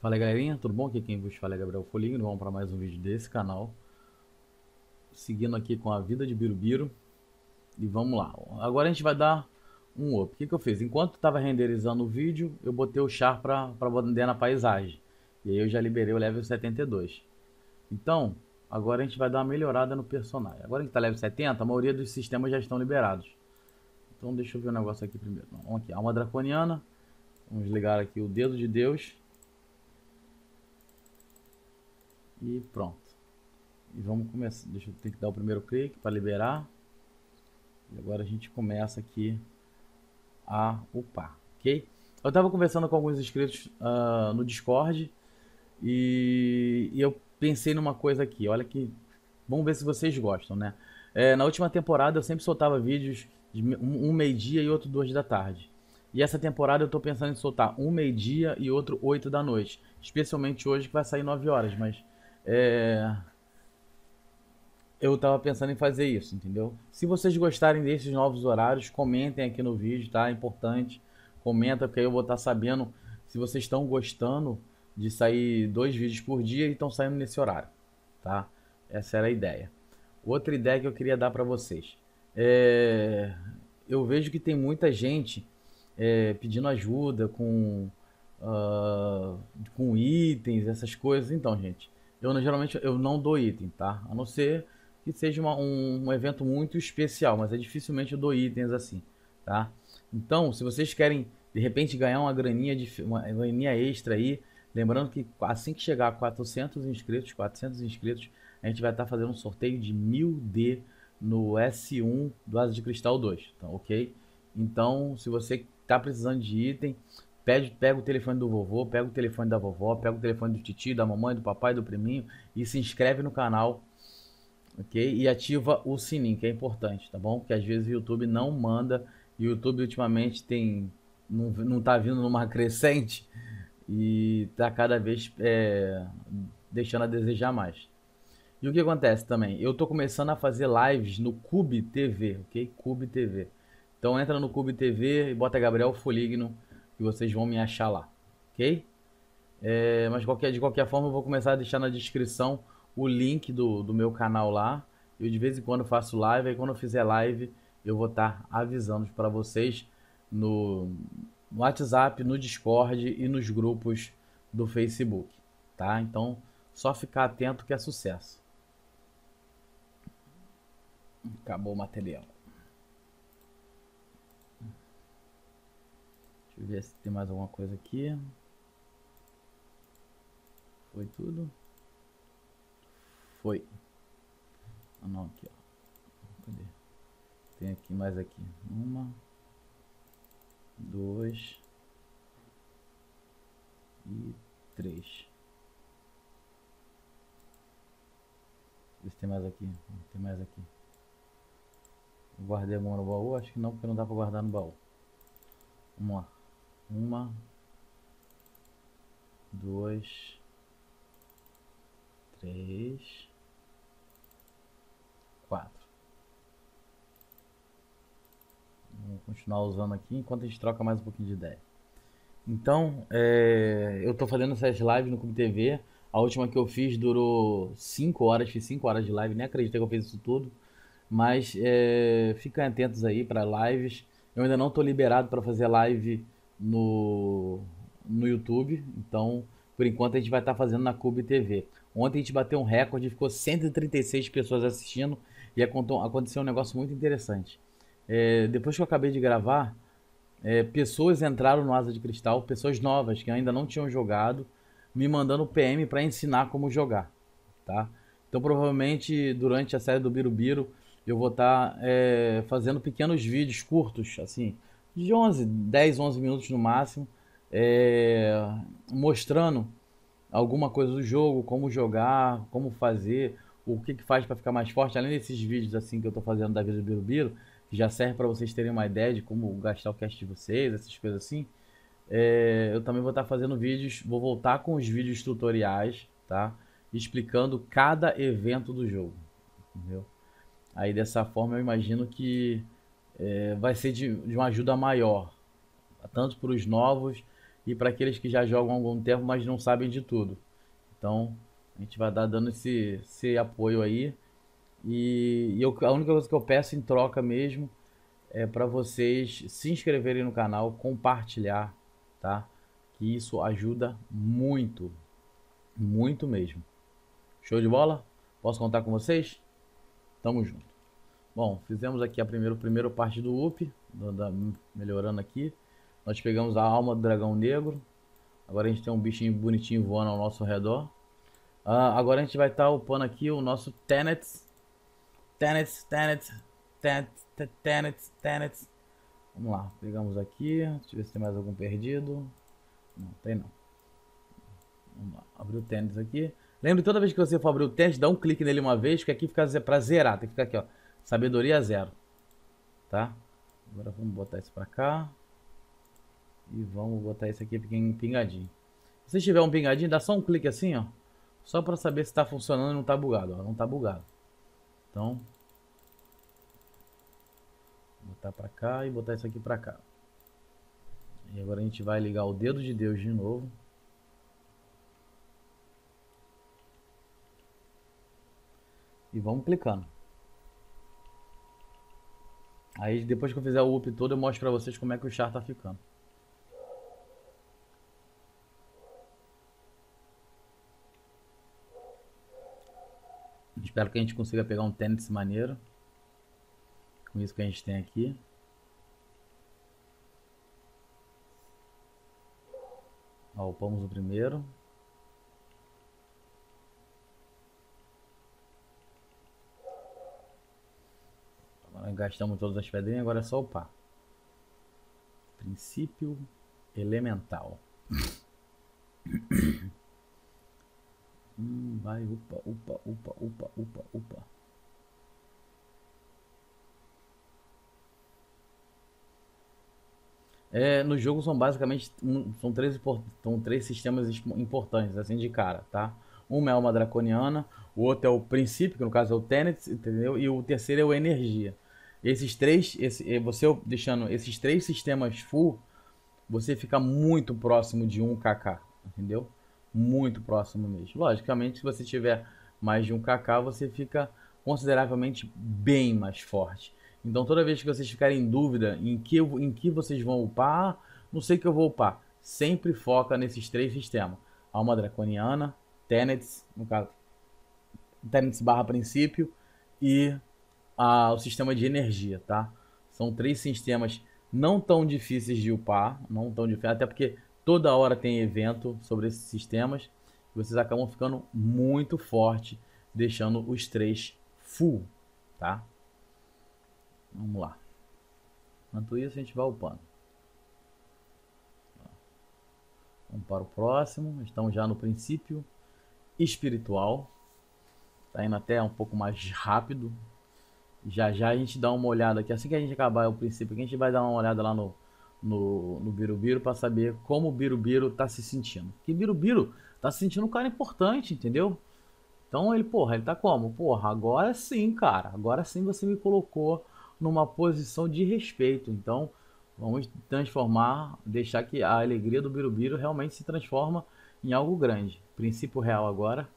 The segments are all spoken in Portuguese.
Fala galerinha, tudo bom? Aqui quem vos fala é Gabriel Foligno, vamos para mais um vídeo desse canal. Seguindo aqui com a vida de Birubiru. E vamos lá. Agora a gente vai dar um up. O que, que eu fiz? Enquanto estava renderizando o vídeo, eu botei o char para vender na paisagem. E aí eu já liberei o level 72. Então, agora a gente vai dar uma melhorada no personagem. Agora que está level 70, a maioria dos sistemas já estão liberados. Então deixa eu ver o um negócio aqui primeiro. Vamos aqui, alma draconiana. Vamos ligar aqui o dedo de Deus. E pronto. E vamos começar. Deixa eu ter que dar o primeiro clique para liberar. E agora a gente começa aqui a upar, ok? Eu estava conversando com alguns inscritos uh, no Discord e, e, eu pensei numa coisa aqui. Olha que. Vamos ver se vocês gostam, né? É, na última temporada eu sempre soltava vídeos de um, um meio-dia e outro duas da tarde. E essa temporada eu estou pensando em soltar um meio-dia e outro oito da noite. Especialmente hoje que vai sair 9 horas, mas é... Eu tava pensando em fazer isso, entendeu? Se vocês gostarem desses novos horários, comentem aqui no vídeo, tá? É importante. Comenta, porque aí eu vou estar sabendo se vocês estão gostando de sair dois vídeos por dia e estão saindo nesse horário, tá? Essa era a ideia. Outra ideia que eu queria dar para vocês. É... Eu vejo que tem muita gente é, pedindo ajuda com, uh, com itens, essas coisas. Então, gente, eu geralmente eu não dou item, tá? A não ser que seja uma, um, um, evento muito especial, mas é dificilmente eu dou itens assim, tá? Então, se vocês querem de repente ganhar uma graninha, de, uma graninha extra aí, lembrando que assim que chegar a 400 inscritos, 400 inscritos, a gente vai estar tá fazendo um sorteio de 1000D no S1 do Asa de Cristal 2, tá ok? Então, se você está precisando de item, Pede, pega o telefone do vovô, pega o telefone da vovó, pega o telefone do titio, da mamãe, do papai, do priminho e se inscreve no canal, ok? E ativa o sininho, que é importante, tá bom? Porque às vezes o YouTube não manda e o YouTube ultimamente tem não, não tá vindo numa crescente e tá cada vez é, deixando a desejar mais. E o que acontece também? Eu tô começando a fazer lives no Cube TV, ok? Cube TV. Então entra no Cube TV e bota Gabriel Foligno que vocês vão me achar lá, ok? É, mas qualquer, de qualquer forma eu vou começar a deixar na descrição o link do, do meu canal lá. Eu de vez em quando faço live, aí quando eu fizer live eu vou estar tá avisando para vocês no, no WhatsApp, no Discord e nos grupos do Facebook, tá? Então só ficar atento que é sucesso. Acabou o material. Deixa eu ver se tem mais alguma coisa aqui. Foi tudo? Foi. Ah não, aqui ó. Cadê? Tem aqui mais aqui. Uma. Dois. E três. Se tem mais aqui. Tem mais aqui. Guardei a mão no baú? Acho que não, porque não dá pra guardar no baú. Vamos lá. Uma, dois, três, quatro. Vamos continuar usando aqui enquanto a gente troca mais um pouquinho de ideia. Então, é, eu estou fazendo essas lives no Clube TV. A última que eu fiz durou 5 horas, fiz 5 horas de live, nem acreditei que eu fiz isso tudo. Mas é, fiquem atentos aí para lives. Eu ainda não estou liberado para fazer live no, no YouTube. Então, por enquanto, a gente vai estar tá fazendo na Cube TV. Ontem a gente bateu um recorde, ficou 136 pessoas assistindo e aconteceu um negócio muito interessante. É, depois que eu acabei de gravar, é, pessoas entraram no Asa de Cristal, pessoas novas que ainda não tinham jogado, me mandando PM para ensinar como jogar, tá? Então provavelmente durante a série do Birubiru eu vou estar tá, é, fazendo pequenos vídeos curtos, assim, de 11, 10, 11 minutos no máximo, é, mostrando alguma coisa do jogo, como jogar, como fazer, o que, que faz para ficar mais forte, além desses vídeos assim que eu estou fazendo da vida do Birubiru, que já serve para vocês terem uma ideia de como gastar o cast de vocês, essas coisas assim. É, eu também vou estar tá fazendo vídeos, vou voltar com os vídeos tutoriais, tá? Explicando cada evento do jogo, entendeu? Aí dessa forma eu imagino que é, vai ser de, de, uma ajuda maior, tanto para os novos e para aqueles que já jogam há algum tempo, mas não sabem de tudo. Então, a gente vai dar dando esse, esse apoio aí. E, e eu, a única coisa que eu peço em troca mesmo é para vocês se inscreverem no canal, compartilhar, tá? Que isso ajuda muito, muito mesmo. Show de bola? Posso contar com vocês? Tamo junto. Bom, fizemos aqui a primeira, primeira parte do UP, do, da, melhorando aqui. Nós pegamos a alma do dragão negro. Agora a gente tem um bichinho bonitinho voando ao nosso redor. Uh, agora a gente vai estar tá upando aqui o nosso Tenets. Tenets, Tenets, Tenets, Tenets, Tenets. Vamos lá, pegamos aqui. Deixa eu ver se tem mais algum perdido. Não, tem não. Vamos lá, abrir o Tenets aqui. Lembre, toda vez que você for abrir o teste, dá um clique nele uma vez, que aqui fica para zerar. Tem que ficar aqui, ó. Sabedoria zero. Tá? Agora vamos botar isso para cá. E vamos botar isso aqui em pingadinho. Se tiver um pingadinho, dá só um clique assim, ó. Só para saber se está funcionando e não está bugado. Ó. Não está bugado. Então, botar para cá e botar isso aqui para cá. E agora a gente vai ligar o dedo de Deus de novo. E vamos clicando. Aí depois que eu fizer o up todo, eu mostro para vocês como é que o char tá ficando. Espero que a gente consiga pegar um tênis maneiro. Com isso que a gente tem aqui. Ó, upamos o primeiro. Agora gastamos todas as pedrinhas, agora é só upar. Princípio elemental. Hum, vai, upa, upa, upa, upa, upa, upa. É, no jogo são basicamente são três, são três sistemas importantes, assim de cara, tá? Uma é uma draconiana, o outro é o princípio, que no caso é o Tenet, entendeu? E o terceiro é o energia. Esses três, esse, você deixando esses três sistemas full, você fica muito próximo de 1 kk, entendeu? muito próximo mesmo. Logicamente, se você tiver mais de um kk, você fica consideravelmente bem mais forte. Então, toda vez que vocês ficarem em dúvida em que, em que vocês vão upar, não sei que eu vou upar. Sempre foca nesses três sistemas: Alma Draconiana, Tenets, no caso, Tenets barra princípio e a, o sistema de energia, tá? São três sistemas não tão difíceis de upar, não tão difíceis, até porque Toda hora tem evento sobre esses sistemas. Vocês acabam ficando muito forte, deixando os três full, tá? Vamos lá. Enquanto isso, a gente vai upando. Vamos para o próximo. Estamos já no princípio espiritual. Está indo até um pouco mais rápido. Já já a gente dá uma olhada aqui. Assim que a gente acabar o princípio, a gente vai dar uma olhada lá no, no, no Birubiru para saber como o Birubiru tá se sentindo. Que Birubiru tá se sentindo um cara importante, entendeu? Então ele, porra, ele tá como? Porra, agora sim, cara. Agora sim você me colocou numa posição de respeito. Então vamos transformar, deixar que a alegria do Birubiru realmente se transforma em algo grande. Princípio real agora.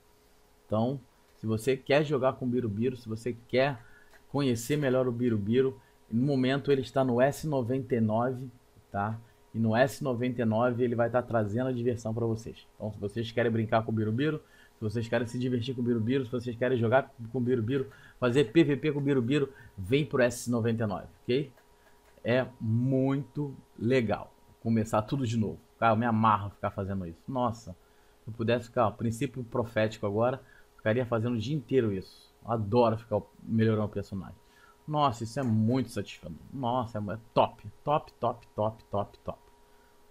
Então, se você quer jogar com o Birubiru, se você quer conhecer melhor o Birubiru, no momento ele está no S99 tá? E no S99 ele vai estar trazendo a diversão para vocês. Então, se vocês querem brincar com o Birubiru, se vocês querem se divertir com o Birubiru, se vocês querem jogar com o Birubiru, fazer PVP com o Birubiru, vem pro S99, ok? É muito legal começar tudo de novo. Cara, eu me amarro ficar fazendo isso. Nossa, se eu pudesse ficar, ó, princípio profético agora, ficaria fazendo o dia inteiro isso. Adoro ficar melhorando o personagem. Nossa, isso é muito satisfatório. Nossa, é top, top, top, top, top, top.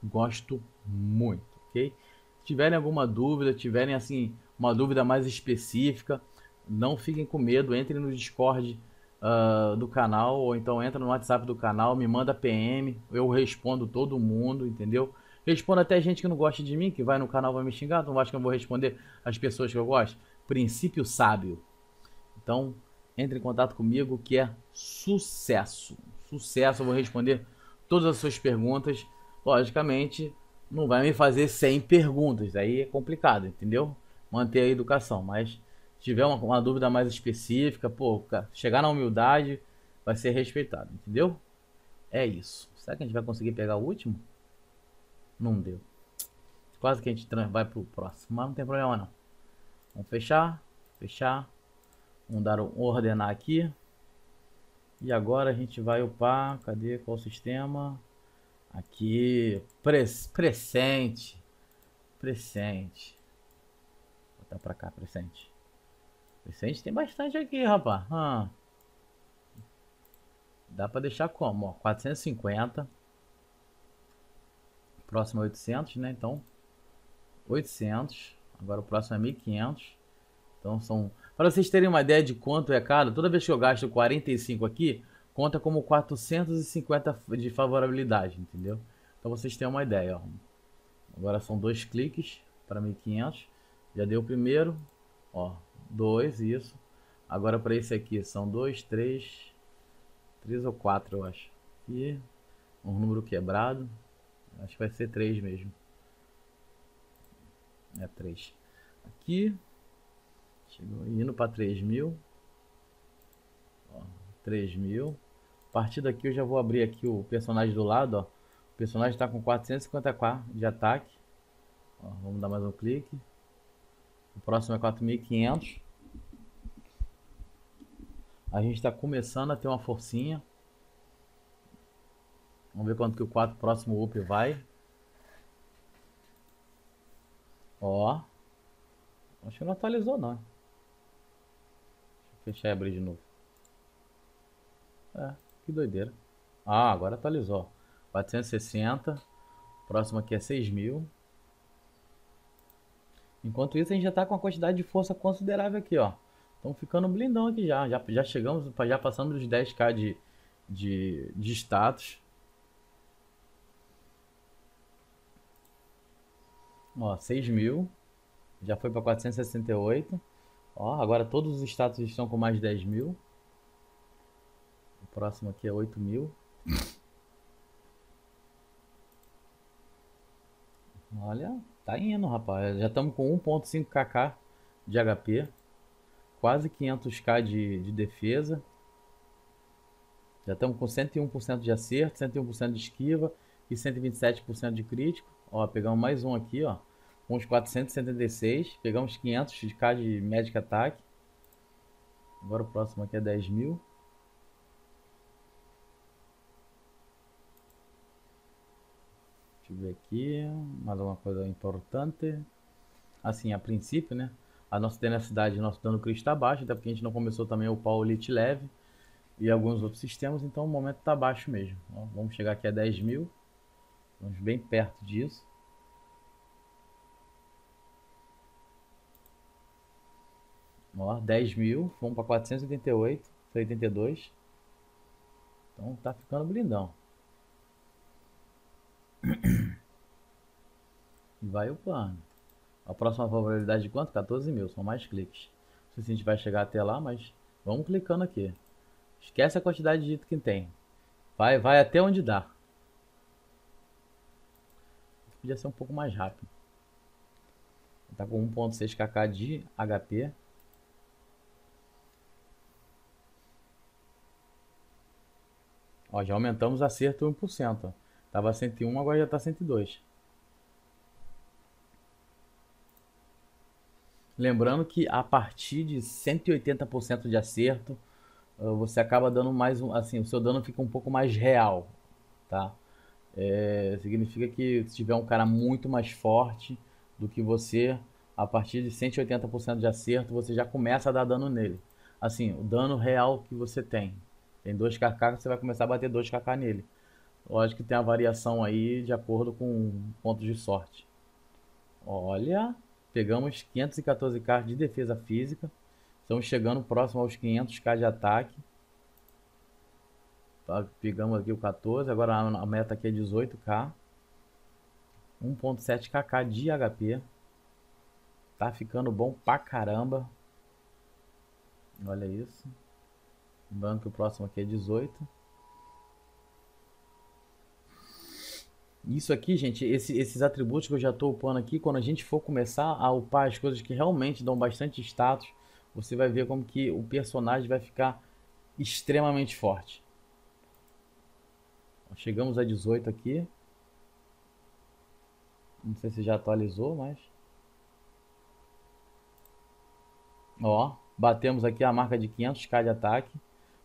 Gosto muito, ok? Se tiverem alguma dúvida, tiverem assim uma dúvida mais específica, não fiquem com medo, entrem no Discord uh, do canal ou então entra no WhatsApp do canal, me manda PM, eu respondo todo mundo, entendeu? Respondo até gente que não gosta de mim, que vai no canal vai me xingar, não acho que eu vou responder as pessoas que eu gosto. Princípio sábio. Então, entre em contato comigo que é sucesso. Sucesso, eu vou responder todas as suas perguntas. Logicamente, não vai me fazer 100 perguntas. Aí é complicado, entendeu? Manter a educação. Mas se tiver uma, uma dúvida mais específica, pô, chegar na humildade, vai ser respeitado, entendeu? É isso. Será que a gente vai conseguir pegar o último? Não deu. Quase que a gente vai pro próximo, mas não tem problema não. Vamos fechar, fechar. Dar um ordenar aqui. E agora a gente vai upar. Cadê? Qual sistema? Aqui. Pres, presente. Presente. Vou botar pra cá, presente. Presente tem bastante aqui, rapaz. Ah. Dá pra deixar como? Ó, 450. Próximo é 800, né? Então, 800. Agora o próximo é 1500. Então são para vocês terem uma ideia de quanto é caro, toda vez que eu gasto 45 aqui, conta como 450 de favorabilidade, entendeu? Então vocês têm uma ideia, ó. Agora são dois cliques para 1500. Já deu o primeiro, ó, dois, isso. Agora para esse aqui são dois, três, três ou quatro, eu acho. E um número quebrado, acho que vai ser três mesmo. É três. Aqui Chegou indo para 3 mil. Ó, 3 mil. A partir daqui eu já vou abrir aqui o personagem do lado. Ó. O personagem está com 454 de ataque. Ó, vamos dar mais um clique. O próximo é 4.500. A gente está começando a ter uma forcinha. Vamos ver quanto que o 4 próximo up vai. Ó. Acho que não atualizou não. Fechar e abrir de novo. É, que doideira. Ah, agora atualizou. 460. Próximo aqui é 6.000. Enquanto isso, a gente já está com uma quantidade de força considerável aqui, ó. Estamos ficando blindão aqui já. Já, já chegamos, já passamos dos 10k de, de, de status. Ó, 6 mil. Já foi para 468. Ó, agora todos os status estão com mais de 10 mil. O próximo aqui é 8 mil. Olha, tá indo, rapaz. Já estamos com 1.5 kk de HP. Quase 500k de, de defesa. Já estamos com 101% de acerto, 101% de esquiva e 127% de crítico. Ó, pegamos mais um aqui, ó com os 476. Pegamos 500 de Magic Attack. Agora o próximo aqui é 10 mil. Deixa eu ver aqui. Mais alguma coisa importante. Assim, a princípio, né? A nossa tenacidade, nosso dano crítico está baixo, até porque a gente não começou também o pau elite leve e alguns outros sistemas, então o momento está baixo mesmo. Ó, vamos chegar aqui a 10 mil. Vamos bem perto disso. Ó, 10 mil, vamos para 488, 82. Então tá ficando blindão. E vai upando. A próxima probabilidade de quanto? 14 mil, são mais cliques. Não sei se a gente vai chegar até lá, mas vamos clicando aqui. Esquece a quantidade de dito que tem. Vai, vai até onde dá. Podia ser um pouco mais rápido. Tá com 1.6 kk de HP. Ó, já aumentamos acerto 1%. Tava 101, agora já está 102. Lembrando que a partir de 180% de acerto, você acaba dando mais um, assim, o seu dano fica um pouco mais real, tá? É, significa que se tiver um cara muito mais forte do que você, a partir de 180% de acerto, você já começa a dar dano nele. Assim, o dano real que você tem, tem 2kk, você vai começar a bater 2kk nele. Lógico que tem a variação aí de acordo com pontos de sorte. Olha, pegamos 514k de defesa física. Estamos chegando próximo aos 500k de ataque. Tá, pegamos aqui o 14, agora a meta aqui é 18k. 1.7kk de HP. Tá ficando bom pra caramba. Olha isso. Lembrando que o próximo aqui é 18. Isso aqui, gente, esse, esses atributos que eu já estou upando aqui, quando a gente for começar a upar as coisas que realmente dão bastante status, você vai ver como que o personagem vai ficar extremamente forte. Chegamos a 18 aqui. Não sei se já atualizou, mas... Ó, batemos aqui a marca de 500k de ataque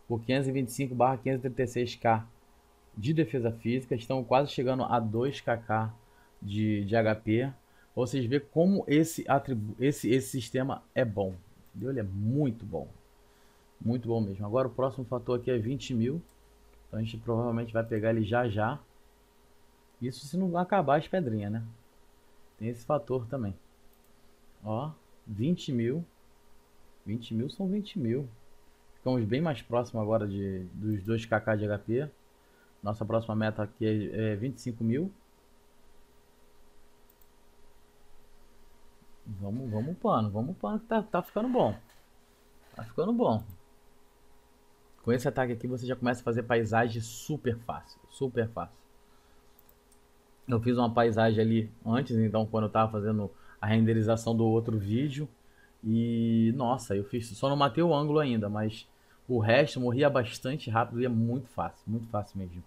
por 525 barra 536k de defesa física. Estamos quase chegando a 2kk de, de HP. Ou vocês vê como esse, atribu esse, esse sistema é bom. Entendeu? Ele é muito bom. Muito bom mesmo. Agora o próximo fator aqui é 20 mil. Então a gente provavelmente vai pegar ele já já. Isso se não acabar as pedrinhas, né? Tem esse fator também. Ó, 20 mil. 20 mil são 20 mil. Ficamos bem mais próximo agora de, dos 2kk de HP. Nossa próxima meta aqui é, é 25 mil. Vamos, vamos upando, vamos upando que tá, tá ficando bom. Tá ficando bom. Com esse ataque aqui você já começa a fazer paisagem super fácil, super fácil. Eu fiz uma paisagem ali antes, então quando eu tava fazendo a renderização do outro vídeo. E nossa, eu fiz, só não matei o ângulo ainda, mas o resto morria bastante rápido e é muito fácil, muito fácil mesmo.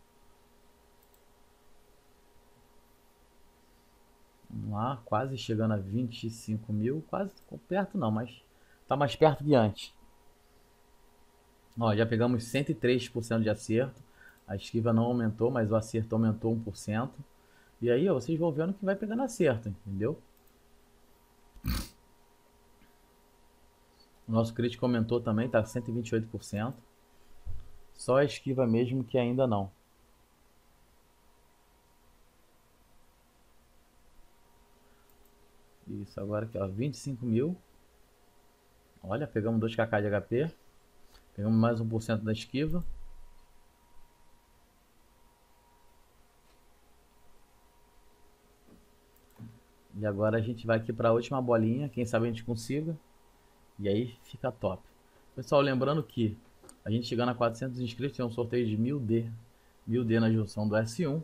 Vamos lá, quase chegando a 25 mil, quase perto não, mas tá mais perto que antes. Ó, já pegamos 103% de acerto. A esquiva não aumentou, mas o acerto aumentou 1%. E aí, ó, vocês vão vendo que vai pegando acerto, entendeu? O nosso crítico aumentou também, tá 128%. Só a esquiva mesmo que ainda não. Isso, agora aqui, ó, 25 mil. Olha, pegamos 2kk de HP. Pegamos mais 1% da esquiva. E agora a gente vai aqui para a última bolinha, quem sabe a gente consiga. E aí fica top. Pessoal, lembrando que a gente chegando a 400 inscritos tem um sorteio de 1000D, 1000D na junção do S1.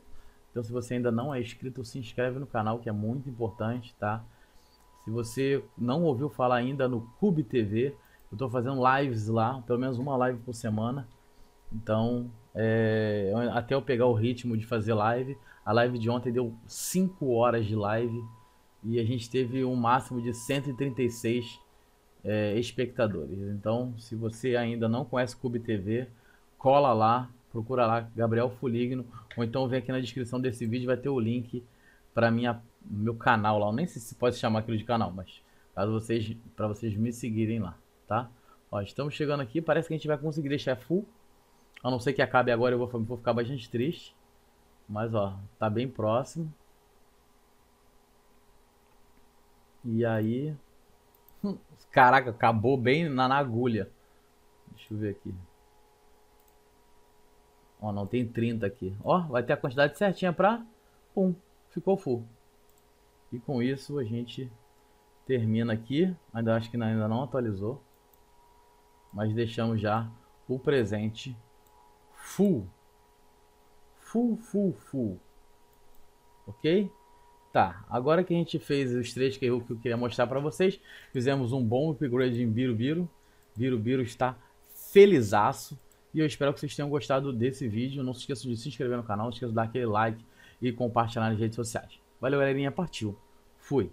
Então se você ainda não é inscrito, se inscreve no canal que é muito importante, tá? Se você não ouviu falar ainda no Cube TV, eu estou fazendo lives lá, pelo menos uma live por semana. Então, é, até eu pegar o ritmo de fazer live, a live de ontem deu 5 horas de live e a gente teve um máximo de 136 é, espectadores. Então, se você ainda não conhece Cube TV, cola lá, procura lá Gabriel Fuligno, ou então vem aqui na descrição desse vídeo, vai ter o link para minha meu canal lá. Eu nem sei se pode chamar aquilo de canal, mas caso vocês para vocês me seguirem lá tá? Ó, estamos chegando aqui, parece que a gente vai conseguir deixar full. A não ser que acabe agora, eu vou, vou ficar bastante triste. Mas, ó, tá bem próximo. E aí... Caraca, acabou bem na, na agulha. Deixa eu ver aqui. Ó, não tem 30 aqui. Ó, vai ter a quantidade certinha pra... Pum, ficou full. E com isso a gente termina aqui. Ainda acho que ainda não atualizou mas deixamos já o presente full. Full, full, full. Ok? Tá, agora que a gente fez os três que eu, que eu queria mostrar para vocês, fizemos um bom upgrade em Birubiru. Birubiru está felizaço. E eu espero que vocês tenham gostado desse vídeo. Não se esqueçam de se inscrever no canal, não se esqueçam de dar aquele like e compartilhar nas redes sociais. Valeu, galerinha. Partiu. Fui.